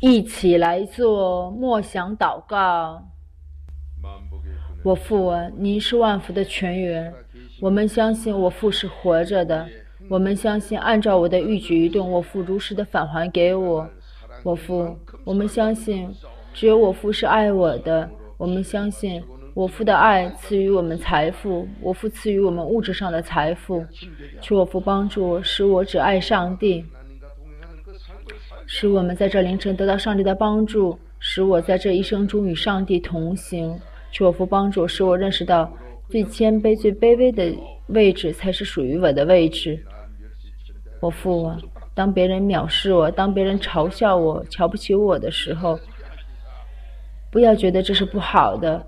一起来做默想祷告。我父，您是万福的泉源，我们相信我父是活着的，我们相信按照我的一举一动，我父如实的返还给我。我父，我们相信只有我父是爱我的，我们相信我父的爱赐予我们财富，我父赐予我们物质上的财富。求我父帮助，使我只爱上帝。使我们在这凌晨得到上帝的帮助，使我在这一生中与上帝同行。求我父帮助，使我认识到最谦卑、最卑微的位置才是属于我的位置。我父啊，当别人藐视我，当别人嘲笑我、瞧不起我的时候，不要觉得这是不好的，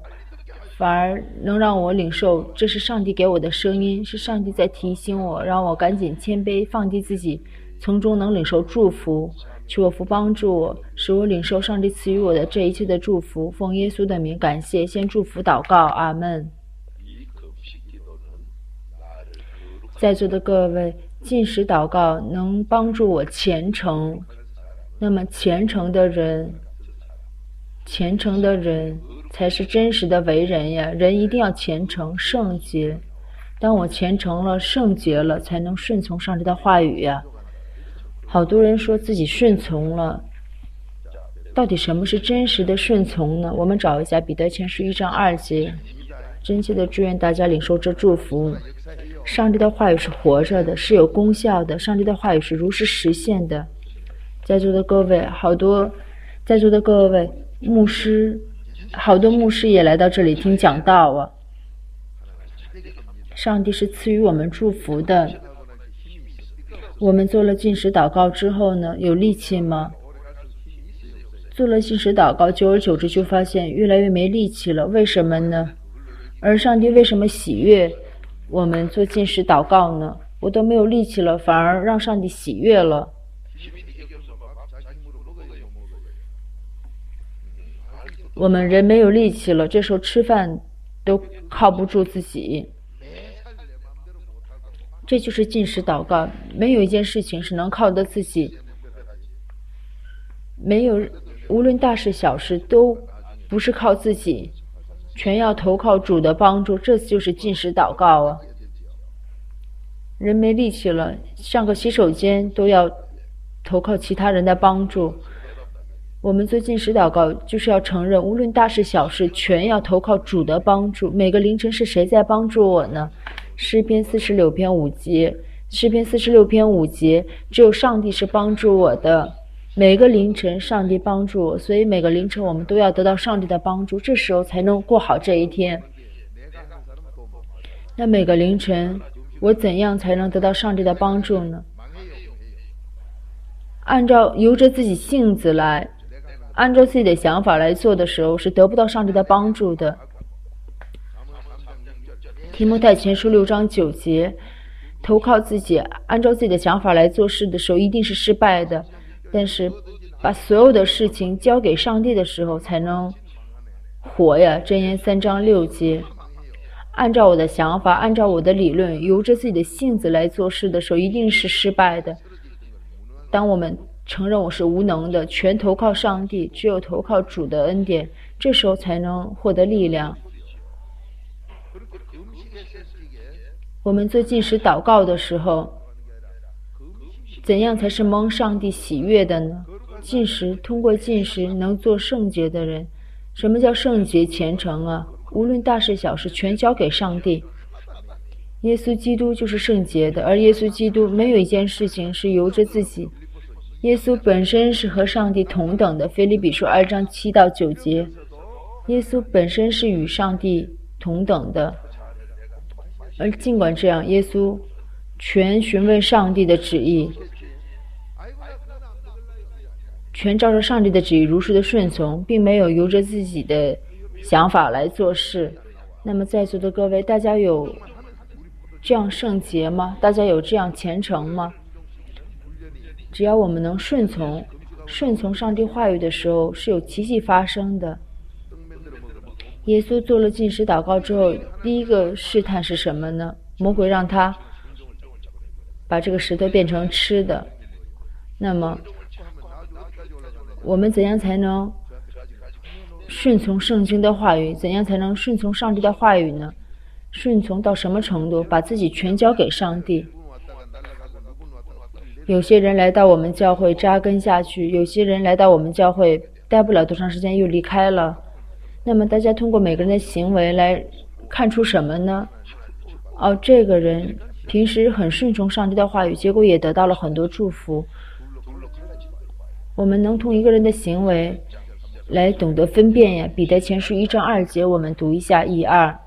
反而能让我领受这是上帝给我的声音，是上帝在提醒我，让我赶紧谦卑，放低自己，从中能领受祝福。求我父帮助我，使我领受上帝赐予我的这一切的祝福。奉耶稣的名感谢，先祝福祷告，阿门。在座的各位，进食祷告能帮助我虔诚。那么虔诚的人，虔诚的人才是真实的为人呀。人一定要虔诚、圣洁。当我虔诚了、圣洁了，才能顺从上帝的话语呀。好多人说自己顺从了，到底什么是真实的顺从呢？我们找一下《彼得前书》一章二节，真切的祝愿大家领受这祝福。上帝的话语是活着的，是有功效的。上帝的话语是如实实现的。在座的各位，好多在座的各位牧师，好多牧师也来到这里听讲道啊。上帝是赐予我们祝福的。我们做了进食祷告之后呢，有力气吗？做了进食祷告，久而久之就发现越来越没力气了。为什么呢？而上帝为什么喜悦我们做进食祷告呢？我都没有力气了，反而让上帝喜悦了。我们人没有力气了，这时候吃饭都靠不住自己。这就是进食祷告，没有一件事情是能靠得自己，没有，无论大事小事都不是靠自己，全要投靠主的帮助。这就是进食祷告啊！人没力气了，上个洗手间都要投靠其他人的帮助。我们做进食祷告，就是要承认，无论大事小事，全要投靠主的帮助。每个凌晨是谁在帮助我呢？诗篇四十六篇五节，诗篇四十六篇五节，只有上帝是帮助我的。每个凌晨，上帝帮助我，所以每个凌晨我们都要得到上帝的帮助，这时候才能过好这一天。那每个凌晨，我怎样才能得到上帝的帮助呢？按照由着自己性子来，按照自己的想法来做的时候，是得不到上帝的帮助的。提摩太前书六章九节，投靠自己，按照自己的想法来做事的时候，一定是失败的。但是，把所有的事情交给上帝的时候，才能活呀。箴言三章六节，按照我的想法，按照我的理论，由着自己的性子来做事的时候，一定是失败的。当我们承认我是无能的，全投靠上帝，只有投靠主的恩典，这时候才能获得力量。我们做进食祷告的时候，怎样才是蒙上帝喜悦的呢？进食通过进食能做圣洁的人。什么叫圣洁虔诚啊？无论大事小事，全交给上帝。耶稣基督就是圣洁的，而耶稣基督没有一件事情是由着自己。耶稣本身是和上帝同等的。腓立比书二章七到九节，耶稣本身是与上帝同等的。而尽管这样，耶稣全询问上帝的旨意，全照着上帝的旨意如实的顺从，并没有由着自己的想法来做事。那么，在座的各位，大家有这样圣洁吗？大家有这样虔诚吗？只要我们能顺从，顺从上帝话语的时候，是有奇迹发生的。耶稣做了进食祷告之后，第一个试探是什么呢？魔鬼让他把这个石头变成吃的。那么，我们怎样才能顺从圣经的话语？怎样才能顺从上帝的话语呢？顺从到什么程度？把自己全交给上帝。有些人来到我们教会扎根下去，有些人来到我们教会待不了多长时间又离开了。那么大家通过每个人的行为来看出什么呢？哦，这个人平时很顺从上帝的话语，结果也得到了很多祝福。我们能从一个人的行为来懂得分辨呀。彼得前书一章二节，我们读一下一二，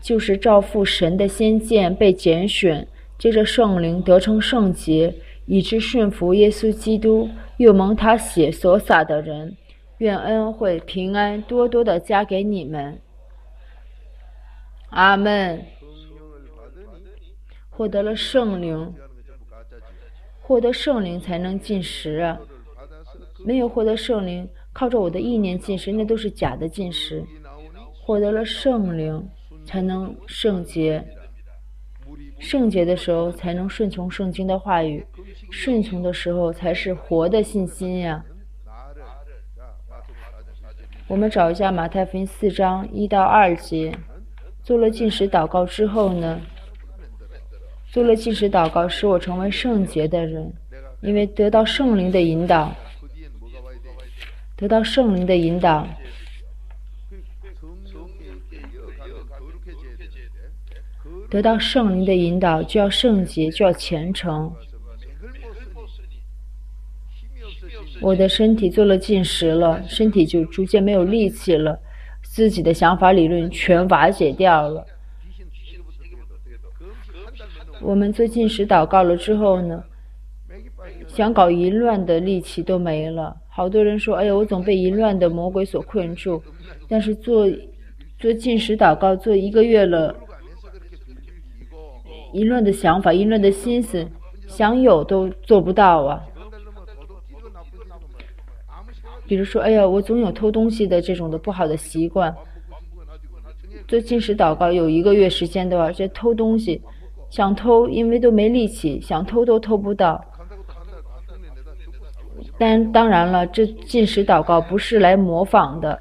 就是照父神的先见被拣选，接着圣灵得成圣洁。以致顺服耶稣基督，又蒙他血所洒的人，愿恩惠平安多多的加给你们。阿门。获得了圣灵，获得圣灵才能进食啊！没有获得圣灵，靠着我的意念进食，那都是假的进食。获得了圣灵，才能圣洁。圣洁的时候，才能顺从圣经的话语。顺从的时候才是活的信心呀。我们找一下马太福音四章一到二节，做了进食祷告之后呢，做了进食祷告，使我成为圣洁的人，因为得到圣灵的引导，得到圣灵的引导，得到圣灵的引导，就要圣洁，就要虔诚。我的身体做了进食了，身体就逐渐没有力气了，自己的想法理论全瓦解掉了。我们做进食祷告了之后呢，想搞淫乱的力气都没了。好多人说：“哎呀，我总被淫乱的魔鬼所困住。”但是做做进食祷告做一个月了，淫乱的想法、淫乱的心思，想有都做不到啊。比如说，哎呀，我总有偷东西的这种的不好的习惯。做进食祷告有一个月时间的话，这偷东西，想偷，因为都没力气，想偷都偷不到。但当然了，这进食祷告不是来模仿的。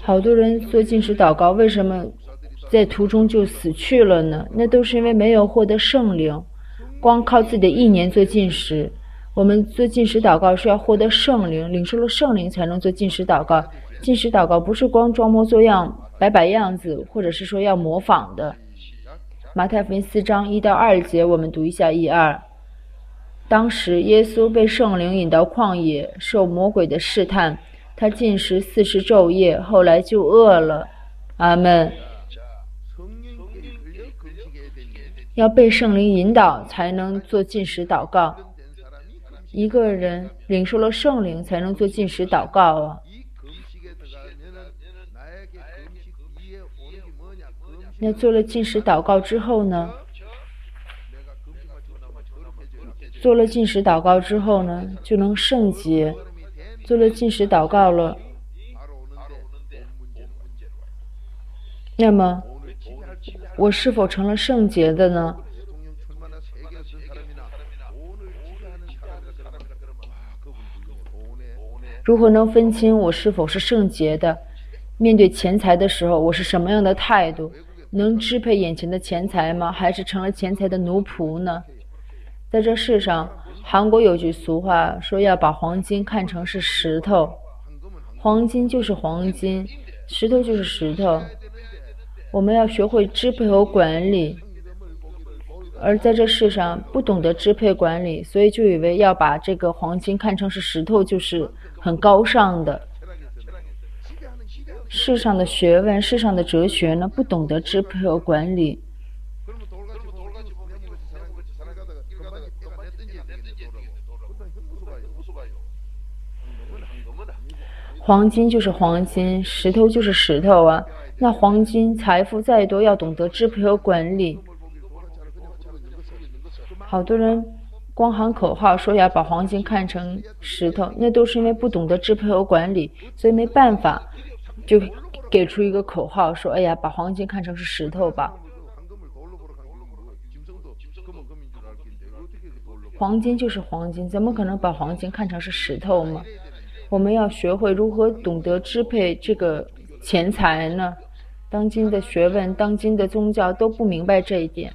好多人做进食祷告，为什么在途中就死去了呢？那都是因为没有获得圣灵，光靠自己的意念做进食。我们做进食祷告是要获得圣灵，领受了圣灵才能做进食祷告。进食祷告不是光装模作样、摆摆样子，或者是说要模仿的。马太福音四章一到二节，我们读一下一二。当时耶稣被圣灵引到旷野，受魔鬼的试探，他进食四十昼夜，后来就饿了。阿门。要被圣灵引导才能做进食祷告。一个人领受了圣灵，才能做进食祷告啊。那做了进食祷告之后呢？做了进食祷告之后呢，就能圣洁。做了进食祷告了，那么我是否成了圣洁的呢？如何能分清我是否是圣洁的？面对钱财的时候，我是什么样的态度？能支配眼前的钱财吗？还是成了钱财的奴仆呢？在这世上，韩国有句俗话说：“要把黄金看成是石头，黄金就是黄金，石头就是石头。”我们要学会支配和管理。而在这世上，不懂得支配管理，所以就以为要把这个黄金看成是石头，就是。很高尚的世上的学问，世上的哲学呢，不懂得支配和管理。黄金就是黄金，石头就是石头啊。那黄金财富再多，要懂得支配和管理。好多人。光喊口号说要把黄金看成石头，那都是因为不懂得支配和管理，所以没办法，就给出一个口号说：“哎呀，把黄金看成是石头吧。”黄金就是黄金，怎么可能把黄金看成是石头吗？我们要学会如何懂得支配这个钱财呢？当今的学问、当今的宗教都不明白这一点。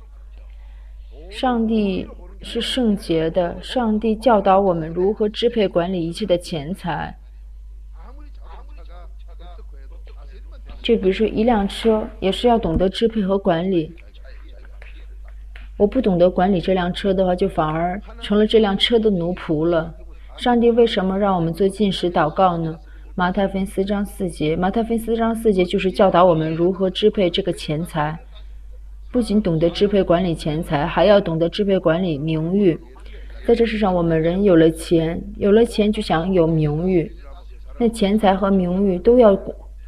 上帝是圣洁的，上帝教导我们如何支配管理一切的钱财。就比如说一辆车，也是要懂得支配和管理。我不懂得管理这辆车的话，就反而成了这辆车的奴仆了。上帝为什么让我们做进食祷告呢？马太分四章四节，马太分四章四节就是教导我们如何支配这个钱财。不仅懂得支配管理钱财，还要懂得支配管理名誉。在这世上，我们人有了钱，有了钱就想有名誉，那钱财和名誉都要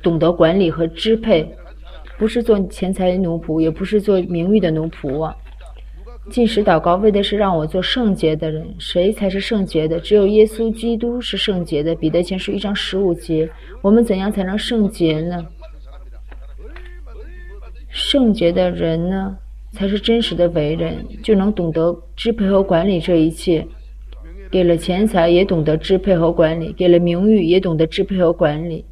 懂得管理和支配，不是做钱财奴仆，也不是做名誉的奴仆啊。进食祷告为的是让我做圣洁的人。谁才是圣洁的？只有耶稣基督是圣洁的。彼得前书一章十五节。我们怎样才能圣洁呢？圣洁的人呢，才是真实的为人，就能懂得支配和管理这一切。给了钱财，也懂得支配和管理；给了名誉，也懂得支配和管理。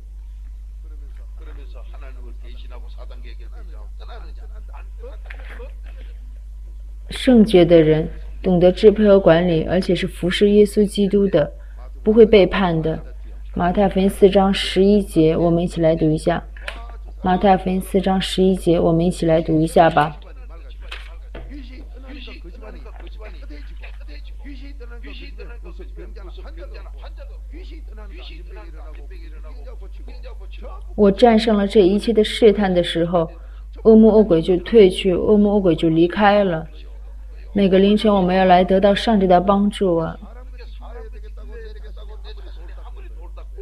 圣洁的人懂得支配和管理，而且是服侍耶稣基督的，不会背叛的。马太福音四章十一节，我们一起来读一下。马太福音四章十一节，我们一起来读一下吧。我战胜了这一切的试探的时候，恶魔恶鬼就退去，恶魔恶鬼就离开了。每个凌晨，我们要来得到上帝的帮助啊！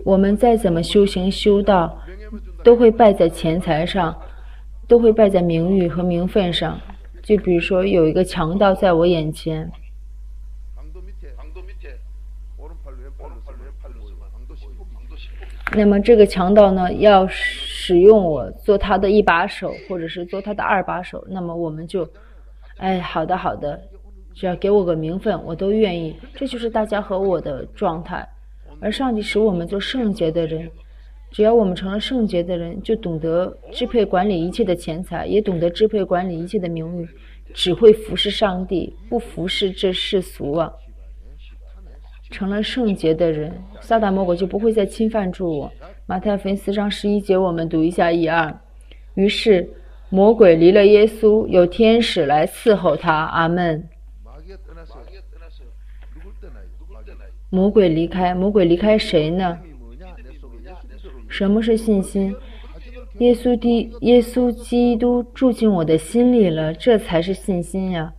我们再怎么修行修道，都会败在钱财上，都会败在名誉和名分上。就比如说，有一个强盗在我眼前，那么这个强盗呢，要使用我做他的一把手，或者是做他的二把手，那么我们就。哎，好的好的，只要给我个名分，我都愿意。这就是大家和我的状态。而上帝使我们做圣洁的人，只要我们成了圣洁的人，就懂得支配管理一切的钱财，也懂得支配管理一切的名誉，只会服侍上帝，不服侍这世俗啊。成了圣洁的人，撒旦魔鬼就不会再侵犯住我。马太福音四章十一节，我们读一下一二。于是。魔鬼离了耶稣，有天使来伺候他。阿门。魔鬼离开，魔鬼离开谁呢？什么是信心？耶稣的耶稣基督住进我的心里了，这才是信心呀！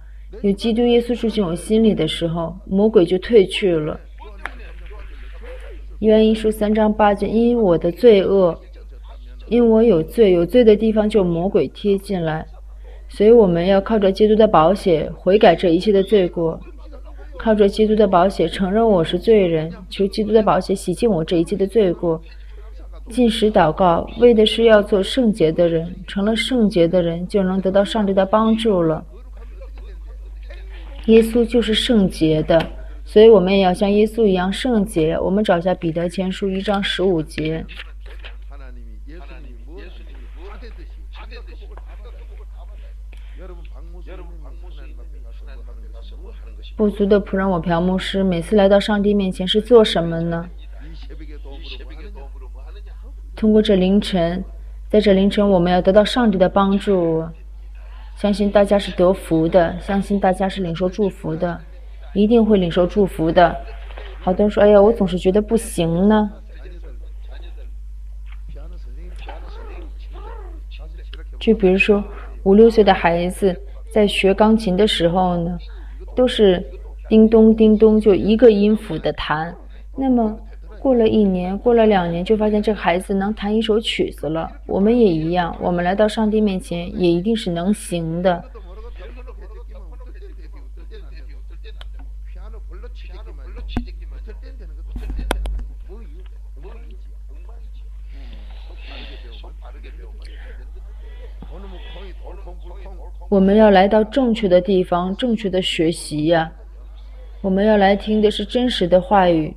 有基督耶稣住进我心里的时候，魔鬼就退去了。约一书三章八节，因我的罪恶。因我有罪，有罪的地方就魔鬼贴进来，所以我们要靠着基督的宝血悔改这一切的罪过，靠着基督的宝血承认我是罪人，求基督的宝血洗净我这一切的罪过。进食祷告，为的是要做圣洁的人，成了圣洁的人就能得到上帝的帮助了。耶稣就是圣洁的，所以我们也要像耶稣一样圣洁。我们找一下彼得前书一章十五节。不足的仆人，我朴牧师每次来到上帝面前是做什么呢？通过这凌晨，在这凌晨，我们要得到上帝的帮助。相信大家是得福的，相信大家是领受祝福的，一定会领受祝福的。好多人说：“哎呀，我总是觉得不行呢。”就比如说五六岁的孩子在学钢琴的时候呢。都是叮咚叮咚，就一个音符的弹。那么过了一年，过了两年，就发现这个孩子能弹一首曲子了。我们也一样，我们来到上帝面前，也一定是能行的。我们要来到正确的地方，正确的学习呀。我们要来听的是真实的话语。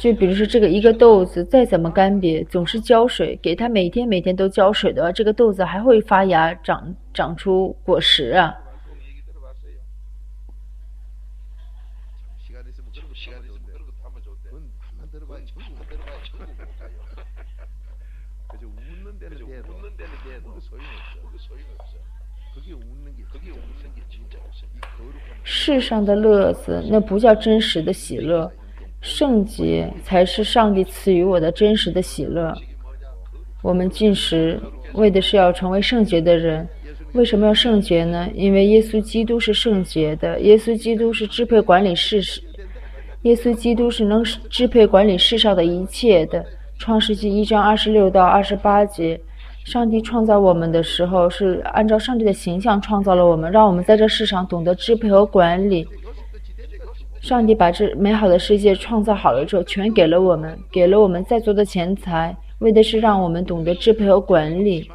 就比如说这个一个豆子再怎么干瘪，总是浇水，给它每天每天都浇水的话，这个豆子还会发芽、长长出果实啊。世上的乐子，那不叫真实的喜乐。圣洁才是上帝赐予我的真实的喜乐。我们进食为的是要成为圣洁的人。为什么要圣洁呢？因为耶稣基督是圣洁的，耶稣基督是支配管理世事，耶稣基督是能支配管理世上的一切的。创世纪一章二十六到二十八节，上帝创造我们的时候是按照上帝的形象创造了我们，让我们在这世上懂得支配和管理。上帝把这美好的世界创造好了之后，全给了我们，给了我们在座的钱财，为的是让我们懂得支配和管理，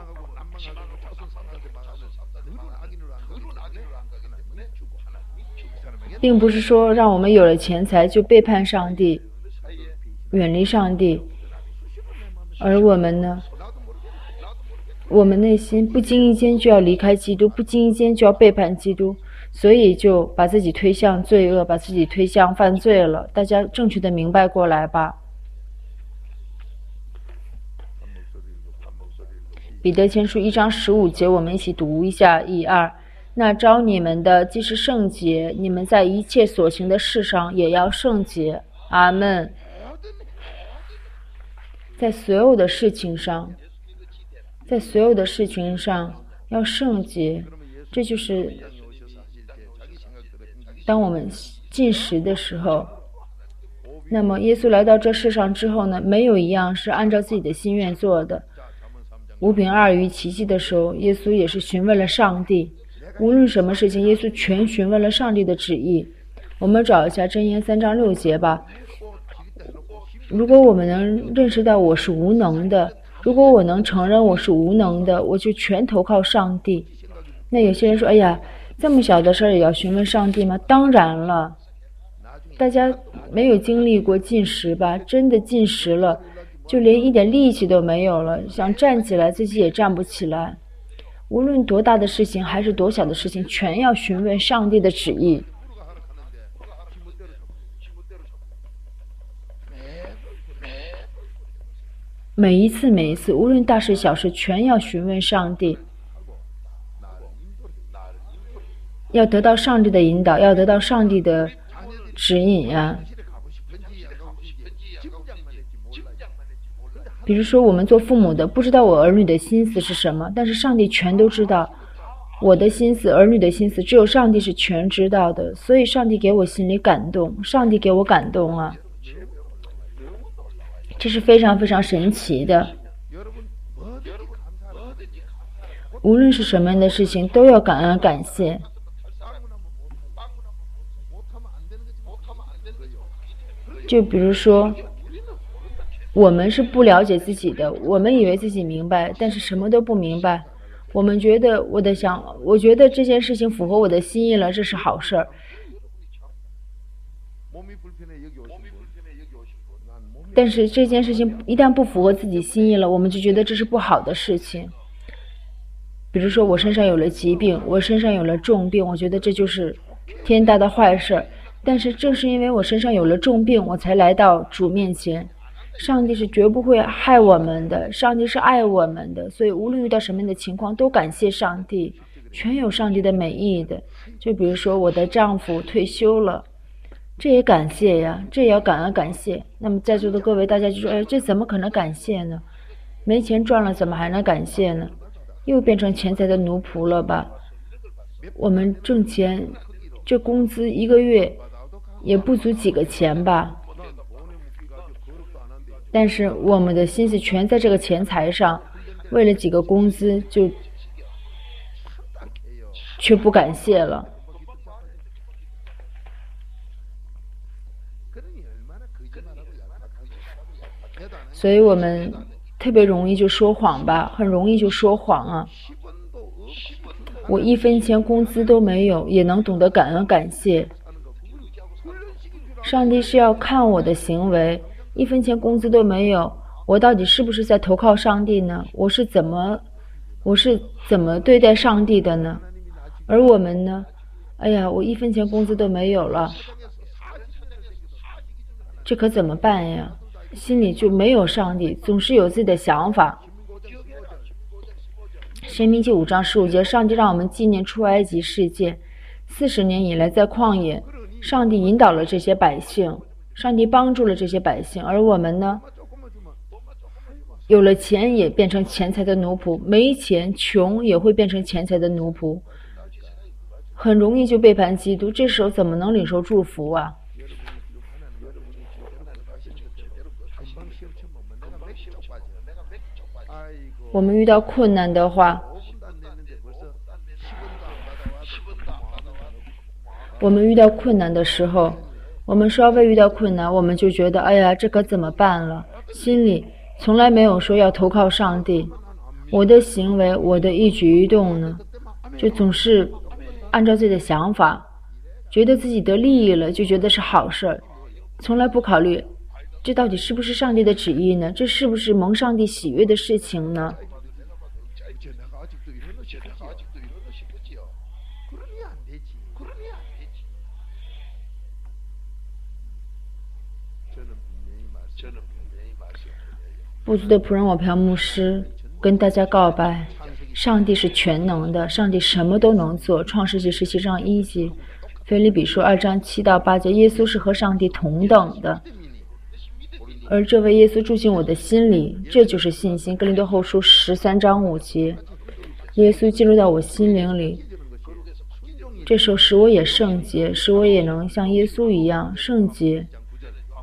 并不是说让我们有了钱财就背叛上帝，远离上帝，而我们呢，我们内心不经意间就要离开基督，不经意间就要背叛基督。所以就把自己推向罪恶，把自己推向犯罪了。大家正确的明白过来吧。彼得前书一章十五节，我们一起读一下一二。那招你们的既是圣洁，你们在一切所行的事上也要圣洁。阿门。在所有的事情上，在所有的事情上要圣洁，这就是。当我们进食的时候，那么耶稣来到这世上之后呢，没有一样是按照自己的心愿做的。五饼二鱼奇迹的时候，耶稣也是询问了上帝。无论什么事情，耶稣全询问了上帝的旨意。我们找一下箴言三章六节吧。如果我们能认识到我是无能的，如果我能承认我是无能的，我就全投靠上帝。那有些人说：“哎呀。”这么小的事儿也要询问上帝吗？当然了，大家没有经历过进食吧？真的进食了，就连一点力气都没有了，想站起来自己也站不起来。无论多大的事情还是多小的事情，全要询问上帝的旨意。每一次，每一次，无论大事小事，全要询问上帝。要得到上帝的引导，要得到上帝的指引呀。比如说，我们做父母的不知道我儿女的心思是什么，但是上帝全都知道我的心思、儿女的心思，只有上帝是全知道的。所以，上帝给我心里感动，上帝给我感动啊，这是非常非常神奇的。无论是什么样的事情，都要感恩感谢。就比如说，我们是不了解自己的，我们以为自己明白，但是什么都不明白。我们觉得我的想，我觉得这件事情符合我的心意了，这是好事儿。但是这件事情一旦不符合自己心意了，我们就觉得这是不好的事情。比如说，我身上有了疾病，我身上有了重病，我觉得这就是天大的坏事儿。但是正是因为我身上有了重病，我才来到主面前。上帝是绝不会害我们的，上帝是爱我们的，所以无论遇到什么样的情况，都感谢上帝，全有上帝的美意的。就比如说我的丈夫退休了，这也感谢呀，这也要感恩感谢。那么在座的各位，大家就说：“哎，这怎么可能感谢呢？没钱赚了，怎么还能感谢呢？又变成钱财的奴仆了吧？我们挣钱，这工资一个月。”也不足几个钱吧，但是我们的心思全在这个钱财上，为了几个工资就却不感谢了，所以我们特别容易就说谎吧，很容易就说谎啊。我一分钱工资都没有，也能懂得感恩感谢。上帝是要看我的行为，一分钱工资都没有，我到底是不是在投靠上帝呢？我是怎么，我是怎么对待上帝的呢？而我们呢？哎呀，我一分钱工资都没有了，这可怎么办呀？心里就没有上帝，总是有自己的想法。生命记五章十五节，上帝让我们纪念出埃及事件。四十年以来，在旷野，上帝引导了这些百姓，上帝帮助了这些百姓。而我们呢？有了钱也变成钱财的奴仆，没钱穷也会变成钱财的奴仆，很容易就背叛基督。这时候怎么能领受祝福啊？我们遇到困难的话，我们遇到困难的时候，我们稍微遇到困难，我们就觉得，哎呀，这可怎么办了？心里从来没有说要投靠上帝。我的行为，我的一举一动呢，就总是按照自己的想法，觉得自己得利益了，就觉得是好事儿，从来不考虑。这到底是不是上帝的旨意呢？这是不是蒙上帝喜悦的事情呢？不足的仆人我朴牧师跟大家告白：上帝是全能的，上帝什么都能做。创世纪十七章一节，腓立比书二章七到八节，耶稣是和上帝同等的。而这位耶稣住进我的心里，这就是信心。格林多后书十三章五节，耶稣进入到我心灵里，这时候使我也圣洁，使我也能像耶稣一样圣洁，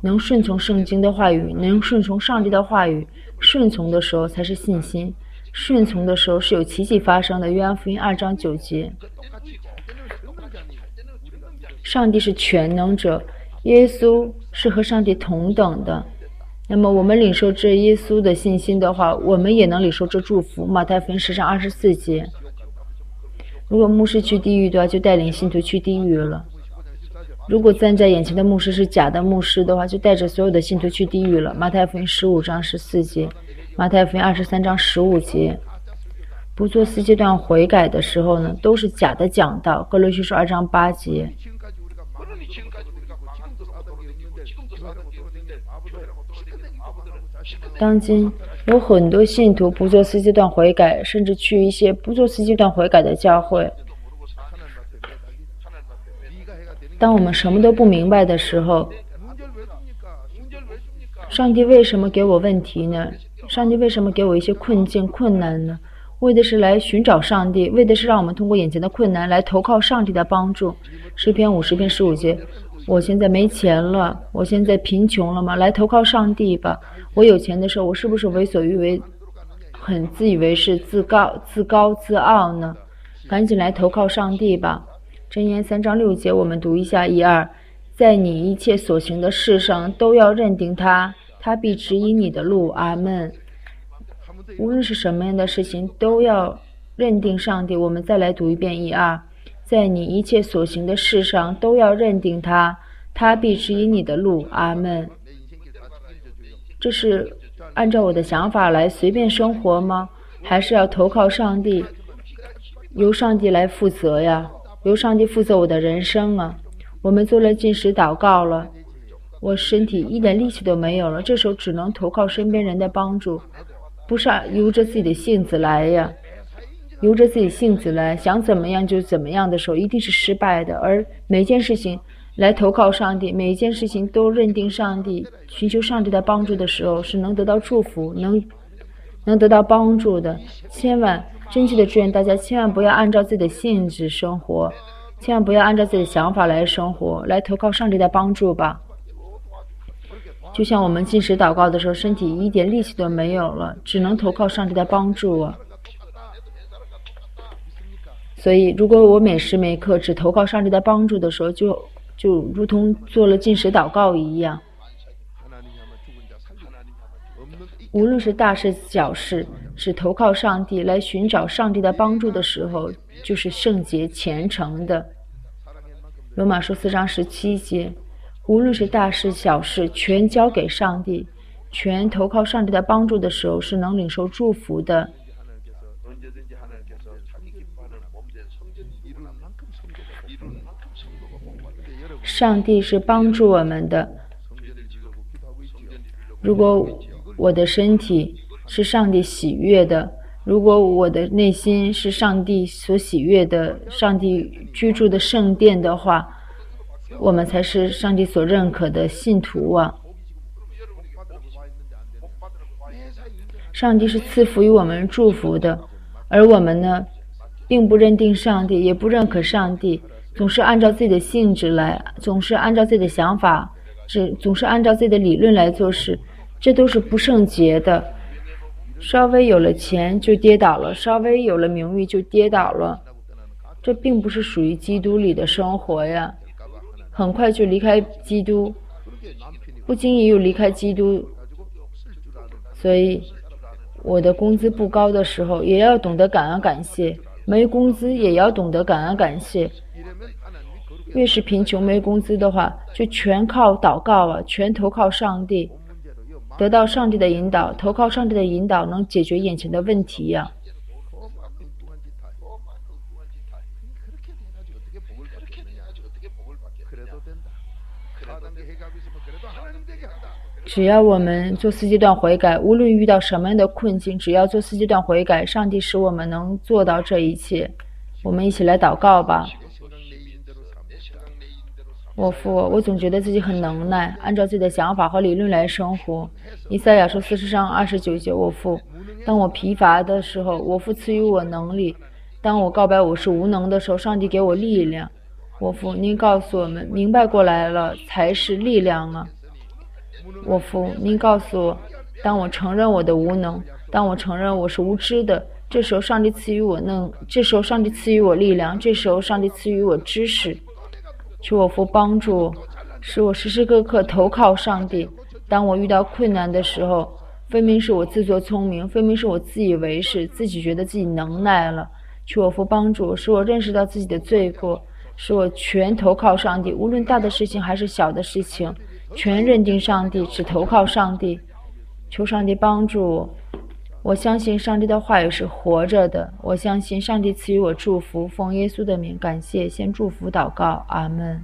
能顺从圣经的话语，能顺从上帝的话语。顺从的时候才是信心，顺从的时候是有奇迹发生的。约翰福音二章九节，上帝是全能者，耶稣是和上帝同等的。那么我们领受这耶稣的信心的话，我们也能领受这祝福。马太福音十章二十四节，如果牧师去地狱的话，就带领信徒去地狱了；如果站在眼前的牧师是假的牧师的话，就带着所有的信徒去地狱了。马太福音十五章十四节，马太福音二十三章十五节，不做四阶段悔改的时候呢，都是假的讲道。格罗西书二章八节。当今有很多信徒不做四阶段悔改，甚至去一些不做四阶段悔改的教会。当我们什么都不明白的时候，上帝为什么给我问题呢？上帝为什么给我一些困境、困难呢？为的是来寻找上帝，为的是让我们通过眼前的困难来投靠上帝的帮助。诗篇五十篇十五节。我现在没钱了，我现在贫穷了吗？来投靠上帝吧。我有钱的时候，我是不是为所欲为，很自以为是、自高、自高自傲呢？赶紧来投靠上帝吧。箴言三章六节，我们读一下一二。在你一切所行的事上，都要认定他，他必指引你的路。阿门。无论是什么样的事情，都要认定上帝。我们再来读一遍一二。在你一切所行的事上，都要认定他，他必指引你的路。阿门。这是按照我的想法来随便生活吗？还是要投靠上帝，由上帝来负责呀？由上帝负责我的人生啊！我们做了进食祷告了，我身体一点力气都没有了，这时候只能投靠身边人的帮助，不是由着自己的性子来呀。由着自己性子来，想怎么样就怎么样的时候，一定是失败的。而每件事情来投靠上帝，每一件事情都认定上帝，寻求上帝的帮助的时候，是能得到祝福，能能得到帮助的。千万真切的祝愿大家，千万不要按照自己的性质生活，千万不要按照自己的想法来生活，来投靠上帝的帮助吧。就像我们进食祷告的时候，身体一点力气都没有了，只能投靠上帝的帮助啊。所以，如果我每时每刻只投靠上帝的帮助的时候，就就如同做了进食祷告一样。无论是大事小事，是投靠上帝来寻找上帝的帮助的时候，就是圣洁虔诚的。罗马书四章十七节，无论是大事小事，全交给上帝，全投靠上帝的帮助的时候，是能领受祝福的。上帝是帮助我们的。如果我的身体是上帝喜悦的，如果我的内心是上帝所喜悦的，上帝居住的圣殿的话，我们才是上帝所认可的信徒啊！上帝是赐福于我们祝福的，而我们呢，并不认定上帝，也不认可上帝。总是按照自己的性质来，总是按照自己的想法，只总是按照自己的理论来做事，这都是不圣洁的。稍微有了钱就跌倒了，稍微有了名誉就跌倒了，这并不是属于基督里的生活呀。很快就离开基督，不经意又离开基督，所以我的工资不高的时候，也要懂得感恩感谢。没工资也要懂得感恩感谢。越是贫穷没工资的话，就全靠祷告啊，全投靠上帝，得到上帝的引导，投靠上帝的引导，能解决眼前的问题呀。只要我们做四阶段悔改，无论遇到什么样的困境，只要做四阶段悔改，上帝使我们能做到这一切。我们一起来祷告吧。我父，我总觉得自己很能耐，按照自己的想法和理论来生活。以赛亚书四十章二十九节，我父，当我疲乏的时候，我父赐予我能力；当我告白我是无能的时候，上帝给我力量。我父，您告诉我们，明白过来了才是力量啊。我父，您告诉我，当我承认我的无能，当我承认我是无知的，这时候上帝赐予我能，这时候上帝赐予我力量，这时候上帝赐予我知识，求我父帮助，使我时时刻刻投靠上帝。当我遇到困难的时候，分明是我自作聪明，分明是我自以为是，自己觉得自己能耐了。求我父帮助，使我认识到自己的罪过，使我全投靠上帝，无论大的事情还是小的事情。全认定上帝，只投靠上帝，求上帝帮助。我相信上帝的话语是活着的。我相信上帝赐予我祝福，奉耶稣的名感谢，先祝福祷告，阿门。